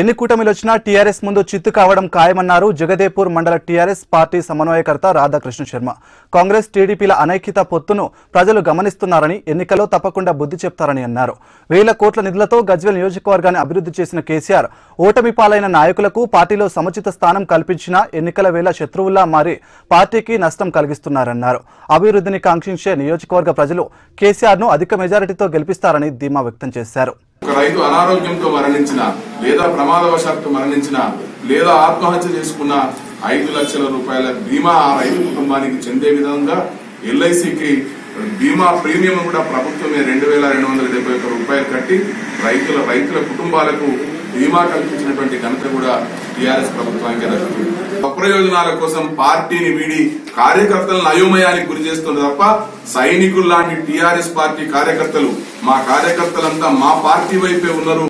ఎన్ని కూటమిలు వచ్చినా టీఆర్ఎస్ ముందు చిత్తు కావడం ఖాయమన్నారు జగదేపూర్ మండల టీఆర్ఎస్ పార్టీ సమన్వయకర్త రాధాకృష్ణ శర్మ. కాంగ్రెస్ టీడీపీల అనైక్యత పొత్తును ప్రజలు గమనిస్తున్నారని ఎన్నికల్లో తప్పకుండా బుద్ధి చెప్తారని అన్నారు. వేల కోట్ల నిధులతో గజ్వేల్ నియోజకవర్గాన్ని అభివృద్ధి చేసిన కేసీఆర్ ఓటమి పాలైన నాయకులకు పార్టీలో సముచిత స్థానం కల్పించినా ఎన్నికల వేళ శత్రువుల్లా మారి పార్టీకి నష్టం కలిగిస్తున్నారన్నారు. అభివృద్ధిని కాంక్షించే నియోజకవర్గ ప్రజలు కేసీఆర్ను అధిక మెజారిటీతో గెలిపిస్తారని ధీమా వ్యక్తం చేశారు. ఒక రైతు అనారోగ్యంతో మరణించిన లేదా ప్రమాదవశాత్తు మరణించిన లేదా ఆత్మహత్య చేసుకున్న ఐదు లక్షల రూపాయల బీమా ఆ రైతు కుటుంబానికి చెందే విధంగా ఎల్ఐసికి బీమా ప్రీమియం కూడా ప్రభుత్వమే రెండు వేల రెండు వందల డెబ్బై ఒక్క రూపాయలు కట్టి రైతుల రైతుల కుటుంబాలకు బీమా కల్పించినటువంటి ఘనత కూడా టీఆర్ఎస్ ప్రభుత్వానికి దక్కుతుంది అప్రయోజనాల కోసం పార్టీని వీడి కార్యకర్తలను అయోమయానికి గురి చేస్తుంది తప్ప సైనికులు లాంటి టీఆర్ఎస్ పార్టీ కార్యకర్తలు మా కార్యకర్తలంతా మా పార్టీ వైపే ఉన్నారు.